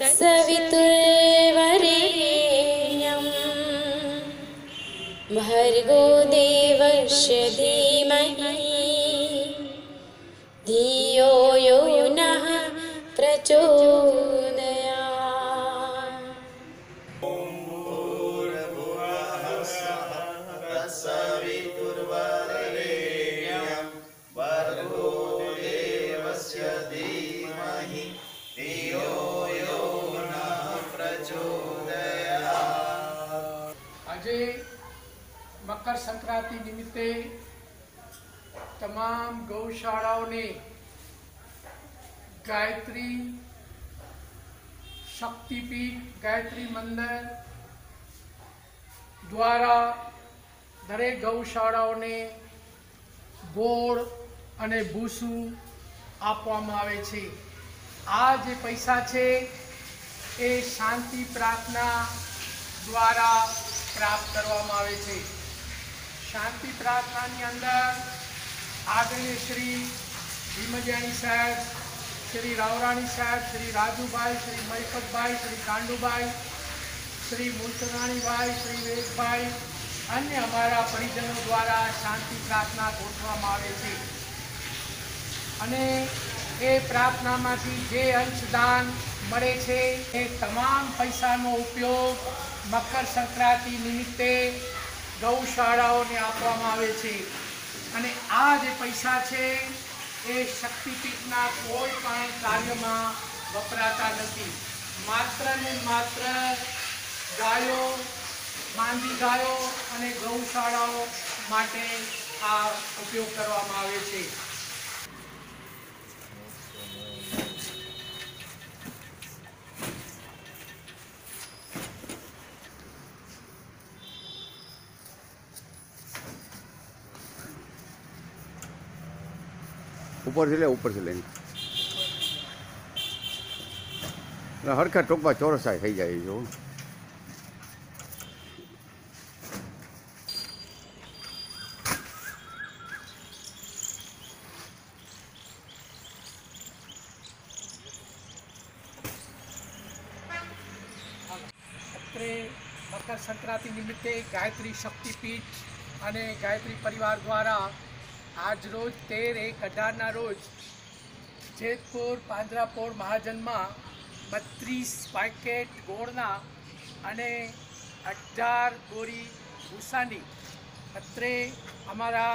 तत्सवितुर्वरेण्यम् भर्गो देवस्य धीमहि। धियो यो नः प्रचोदयात् આજે મકર સંક્રાંતિ નિમિત્તે તમામ ગૌશાળાઓને ગાયત્રી શક્તિપીઠ, ગાયત્રી મંદિર દ્વારા દરેક ગૌશાળાઓને ગોળ અને ભૂસું આપવામાં આવે છે. આ જે પૈસા છે એ શાંતિ પ્રાર્થના દ્વારા પ્રાપ્ત કરવામાં આવે છે. શાંતિ પ્રાર્થનાની અંદર આદરણીય શ્રી ભીમજાણી સાહેબ, શ્રી રાવરાણી સાહેબ, શ્રી રાજુભાઈ, શ્રી મૈફતભાઈ શ્રી કાંડુભાઈ, શ્રી મૂલચંદ્રાણીભાઈ શ્રી વેદભાઈ અન્ય અમારા પરિજનો દ્વારા શાંતિ પ્રાર્થના ગોઠવામાં આવે છે. અને એ પ્રાર્થનામાંથી જે અંશદાન મળે છે, એ તમામ પૈસાનો ઉપયોગ મકર સંક્રાંતિ નિમિત્તે ગૌશાળાઓને આપવામાં આવે છે. અને આ જે પૈસા છે, એ શક્તિપીઠના કોઈ પણ કાર્યમાં વપરાતા નથી. માત્ર ને માત્ર ગાયો, માંદી ગાયો અને ગૌશાળાઓ માટે આ ઉપયોગ કરવામાં આવે છે. ઉપરથી લે ઉપરથી લઈને એટલે હરખા ટૂંકમાં ચોરસાઈ થઈ જાય જો મકર સંક્રાંતિ નિમિત્તે ગાયત્રી શક્તિપીઠ અને ગાયત્રી પરિવાર દ્વારા આજ રોજ તેર એક અઢારના રોજ જેતપુર પાંજરાપોર મહાજનમાં બત્રીસ પેકેટ ગોળના અને અઢાર ગોરી ભૂસાની અત્રે અમારા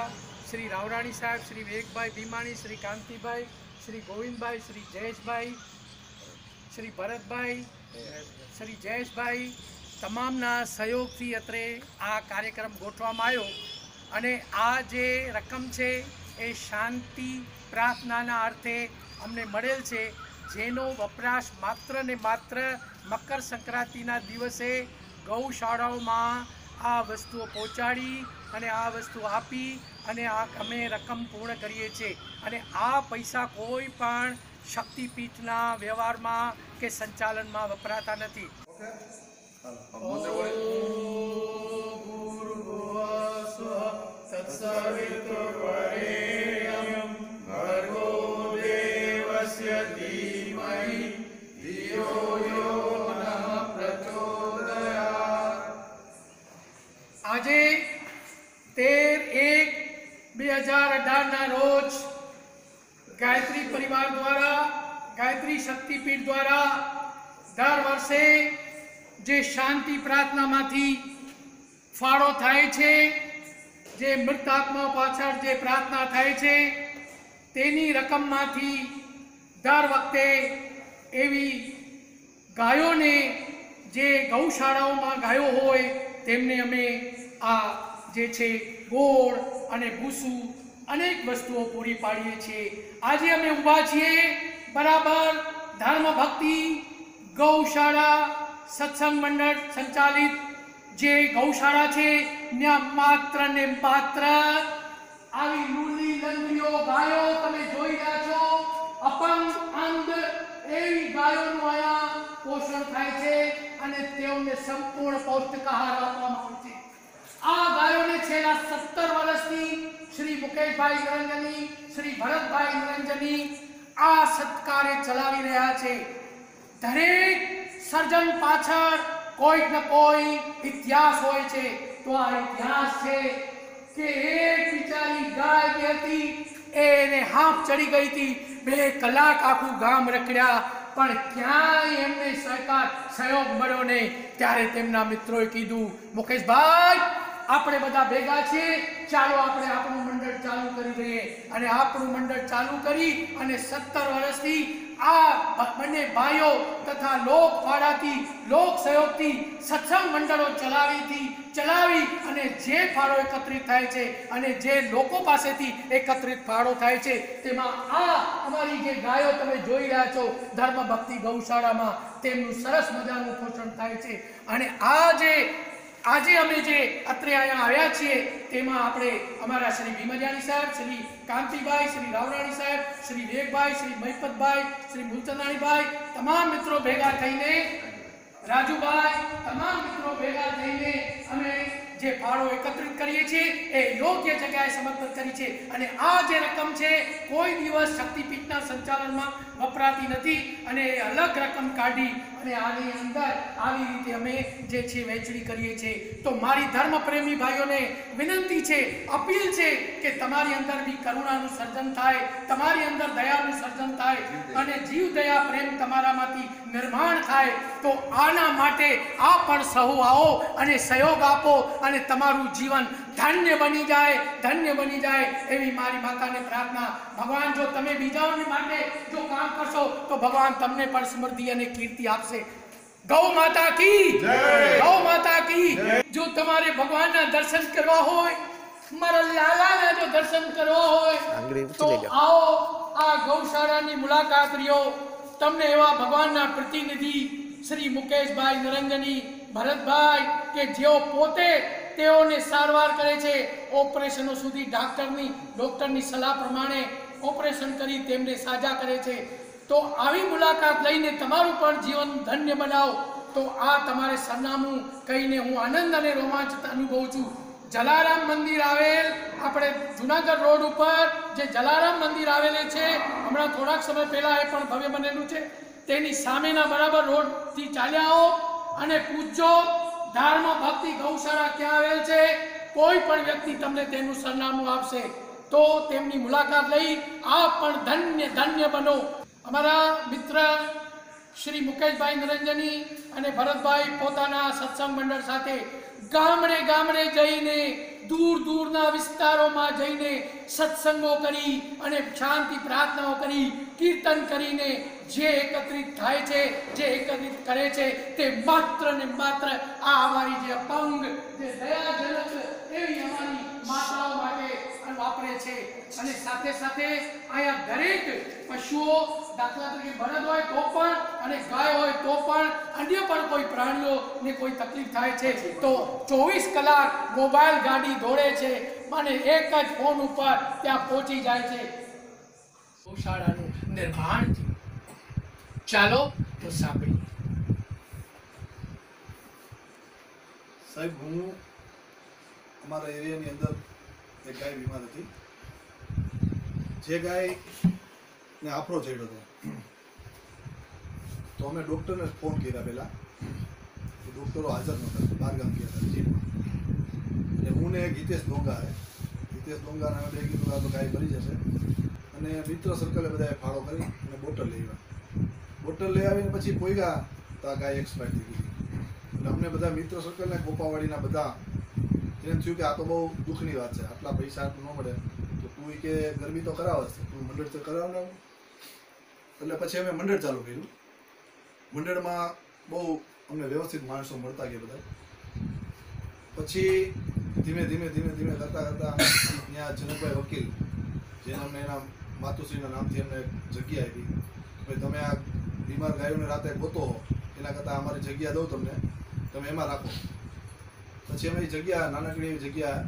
શ્રી રાવરાણી સાહેબ, શ્રી વિવેકભાઈ ભીમાણી, શ્રી કાંતિભાઈ, શ્રી ગોવિંદભાઈ, શ્રી જયેશભાઈ, શ્રી ભરતભાઈ, શ્રી જયેશભાઈ, તમામના સહયોગથી અત્રે આ કાર્યક્રમ ગોઠવવામાં આવ્યો. અને આ જે રકમ છે એ શાંતિ પ્રાર્થનાના અર્થે અમને મળેલ છે. જેનો વપરાશ માત્ર ને માત્ર મકર સંક્રાંતિના દિવસે ગૌશાળાઓમાં આ વસ્તુઓ પહોંચાડી અને આ વસ્તુ આપી અને આ અમે રકમ પૂર્ણ કરીએ છીએ. અને આ પૈસા કોઈ પણ શક્તિપીઠના વ્યવહારમાં કે સંચાલનમાં વપરાતા નથી. ગાયત્રી પરિવાર દ્વારા, ગાયત્રી શક્તિપીઠ દ્વારા દર વર્ષે જે શાંતિ પ્રાર્થનામાંથી ફાળો થાય છે, જે મૃત આત્મા પાછળ જે પ્રાર્થના થાય છે, તેની રકમમાંથી દર વખતે એવી ગાયોને જે ગૌશાળાઓમાં ગાયો હોય, તેમને અમે આ જે છે ગોળ અને ભૂસું અનેક વસ્તુઓ પૂરી પાડીએ છીએ. આજે અમે ઊભા છીએ બરાબર ધર્મ ભક્તિ ગૌશાળા સત્સંગ મંડળ સંચાલિત, જે ગૌશાળા છે, ત્યાં માત્ર ને માત્ર આવી લુલી લંગડીઓ ગાયો તમે જોઈ રહ્યા છો. અપંગ અંગ એવી ગાયોનું અહીંયા પોષણ થાય છે અને તેઓને સંપૂર્ણ પૌષ્ટિક આહાર આપવામાં આવે છે. આ ગાયોને છેલ્લા સત્તર વર્ષથી શ્રી મુકેશભાઈ નિરંજની શ્રી ભરતભાઈ નિરંજની આ સત્કારે ચલાવી રહ્યા છે. દરેક સર્જન પાછળ કોઈક ને કોઈ ઇતિહાસ હોય છે. તો આ ઇતિહાસ છે કે એક બિચારી ગાય જે હતી એને હાફ ચડી ગઈ હતી. બે કલાક આખું ગામ રખડ્યા, પણ ક્યાંય એમને સહકાર સહયોગ મળ્યો નહીં. ત્યારે તેમના મિત્રોએ કીધું, મુકેશભાઈ આપણે બધા ભેગા છીએ. ચાલો આપણે આપણું મંડળ ચાલુ કરી દઈએ. અને આપણું મંડળ ચાલુ કરી અને સત્તર વર્ષથી આ બંને ભાઈઓ તથા લોક ફાળાથી લોક સહયોગથી સત્સંગ મંડળો ચલાવીથી, ચલાવી અને જે ફાળો એકત્રિત થાય છે અને જે લોકો પાસેથી એકત્રિત ફાળો થાય છે, તેમાં આ અમારી જે ગાયો તમે જોઈ રહ્યા છો ધર્મ ભક્તિ ગૌશાળામાં, તેમનું સરસ મજાનું પોષણ થાય છે. અને આ જે આજે અમે જે અત્રે અહીંયા આવ્યા છીએ, તેમાં આપણે અમારા શ્રી ભીમજાની સાહેબ, શ્રી કાંતિભાઈ, શ્રી રાવરાણી સાહેબ, શ્રી વેગભાઈ, શ્રી મહિપતભાઈ શ્રી મૂલચંદાણીભાઈ, તમામ મિત્રો ભેગા થઈને, રાજુભાઈ, તમામ મિત્રો ભેગા થઈને અમે જે ફાળો એકત્રિત કરીએ છીએ, એ યોગ્ય જગ્યાએ સમર્પિત કરી છે. અને આ જે રકમ છે, કોઈ દિવસ શક્તિપીઠના સંચાલનમાં વપરાતી નથી અને અલગ રકમ કાઢી અને આની અંદર આવી રીતે અમે જે છે વહેંચણી કરીએ છીએ. તો મારી ધર્મપ્રેમી ભાઈઓને વિનંતી છે, અપીલ છે કે તમારી અંદર બી કરુણાનું સર્જન થાય, તમારી અંદર દયાનું સર્જન થાય અને જીવ દયા પ્રેમ તમારામાંથી નિર્માણ થાય. તો આના માટે આ પણ સહુ આવો અને સહયોગ આપો અને તમારું જીવન ધન્ય બની જાય ધન્ય બની જાય એવી મારી માતાને પ્રાર્થના. ભગવાન જો તમે બીજાઓની માટે જો કામ કરશો તો ભગવાન તમને પણ સમૃદ્ધિ અને કીર્તિ આપશે. ગૌ માતા કી ગૌ માતા કી. જો તમારે ભગવાનના દર્શન કરવા હોય મારા લાલાના જો દર્શન કરવા હોય તો આવો આ ગૌશાળાની મુલાકાત લ્યો તમને એવા ભગવાનના પ્રતિનિધિ શ્રી મુકેશભાઈ નરંગની ભરતભાઈ કે જેઓ પોતે તેઓને સારવાર કરે છે. ઓપરેશનો સુધી ડાક્ટરની, ડૉક્ટરની સલાહ પ્રમાણે ઓપરેશન કરી તેમને સાજા કરે છે. તો આવી મુલાકાત લઈને તમારું પણ જીવન ધન્ય બનાવો. તો આ તમારે સરનામું કહીને હું આનંદ અને રોમાંચ અનુભવું છું. જલારામ મંદિર આવેલ આપણે જુનાગઢ રોડ ઉપર, જે જલારામ મંદિર આવેલું છે, હમણાં થોડાક સમય પહેલાં એ પણ ભવ્ય બનેલું છે. તેની સામેના બરાબર રોડથી ચાલ્યા આવો અને પૂછજો ધર્મ ભક્તિ ગૌશાળા ક્યાં આવેલ છે? કોઈ પણ વ્યક્તિ તમને તેનું સરનામું આપશે. તો તેમની મુલાકાત લઈ આપ પણ ધન્ય ધન્ય બનો. અમારા મિત્ર શ્રી મુકેશભાઈ નિરંજની અને ભરતભાઈ પોતાના સત્સંગ મંડળ સાથે ગામડે ગામડે જઈને દૂર દૂરના વિસ્તારોમાં જઈને સત્સંગો કરી અને શાંતિ પ્રાર્થનાઓ કરી, કીર્તન કરીને જે એકત્રિત થાય છે, જે એકત્રિત કરે છે, તે માત્ર ને માત્ર આ અમારી જે અપંગ, જે દયાજનક એવી અમારી માતાઓ માટે વાપરે છે. અને સાથે સાથે અહીંયા દરેક પશુઓ દાખલા તરીકે બળદ હોય તો પણ અને ગાય હોય તો પણ અન્ય પણ કોઈ પ્રાણીઓને કોઈ તકલીફ થાય છે. તો ચોવીસ કલાક મોબાઈલ ગાડી દોડે છે. અને એક જ ફોન ઉપર ત્યાં પહોંચી જાય છે. ગૌશાળાનું નિર્માણ ચાલો તો સાંભળીએ. સાહેબ, હું અમારા એરિયાની અંદર એક ગાય બીમાર હતી. જે ગાય ને આફરો ચડ્યો હતો, તો અમે ડૉક્ટરને ફોન કર્યા પહેલાં. ડૉક્ટરો હાજર નહોતા, બહાર ગામ ગયા હતા જીમમાં એટલે હું ને ગીતેશ ડોંગા ગીતેશ ડોંગા અમે બે કીધું તો ગાય ભરી જશે. અને મિત્ર સર્કલે બધાએ ફાળો કરી અને બોટલ લઈ આવ્યા. બોટલ લઈ આવીને પછી પોઈગા, તો આ ગાય એક્સપાયર થઈ ગઈ. એટલે અમને બધા મિત્ર સર્કલને ગોપાવાડીના બધા એને થયું કે આ તો બહુ દુઃખની વાત છે. આટલા પૈસા ન મળે. તો તું એ કે ગરમી તો કરાવે છે. તું મંડળ તો કરાવ ને એટલે પછી અમે મંડળ ચાલુ કર્યું. મંડળમાં બહુ અમને વ્યવસ્થિત માણસો મળતા ગયા બધા. પછી ધીમે ધીમે ધીમે ધીમે કરતાં કરતાં ત્યાં જનકભાઈ વકીલ, જેને અમને એના માતુશ્રીના નામથી અમને જગ્યા આપી. ભાઈ, તમે આ બીમાર ગાયોને રાતે ગોતો એના કરતાં અમારી જગ્યા દઉં તમને. તમે એમાં રાખો. પછી અમે જગ્યા નાનકડી એવી જગ્યા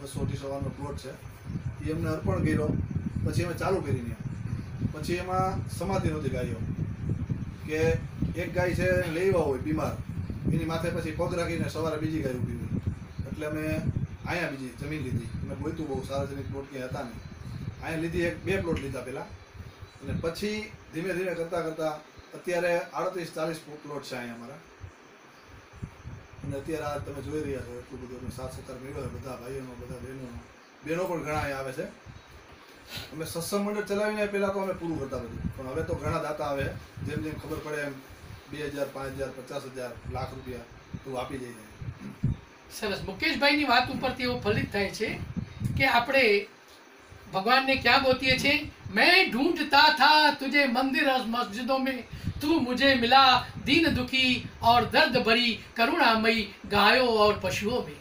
બસો અઢીસો વાળનો પ્લોટ છે. એ અમને અર્પણ કર્યો. પછી અમે ચાલુ કરીને પછી એમાં સમાધિ નહોતી ગાયો. કે એક ગાય છે લેવા હોય બીમાર. એની માથે પછી પગ રાખીને સવારે બીજી ગાય ઊભી હોય એટલે અમે અહીંયા બીજી જમીન લીધી. અમે બોલતું બહુ સાર્વજનિક પ્લોટ ક્યાંય હતા નહીં. અહીંયા લીધી એક બે પ્લોટ લીધા પહેલાં. અને પછી ધીમે ધીમે કરતાં કરતાં અત્યારે આડત્રીસ ચાલીસ પ્લોટ છે અહીંયા અમારા. અને અત્યારે આ તમે જોઈ રહ્યા છો, એટલું બધું અમે સાત સત્તર મેળવ્યો બધા ભાઈઓનો, બધા બહેનો બહેનો પણ ઘણા આવે છે. અમે સત્સંગ મંડળ ચલાવીને પહેલાં તો અમે પૂરું કરતા બધું, પણ હવે તો ઘણા દાતા આવે, જેમ જેમ ખબર પડે એમ, બે હજાર, પાંચ હજાર, પચાસ હજાર, લાખ રૂપિયા તો આપી જઈ જાય સરસ. મુકેશભાઈની વાત ઉપરથી એવો ફલિત થાય છે કે આપણે ભગવાનને ક્યાં ગોતીએ છીએ? મેં ઢૂંઢતા થા તુજે મંદિર મસ્જિદો મેં तू मुझे मिला दीन दुखी और दर्द भरी करुणामयी गायों और पशुओं में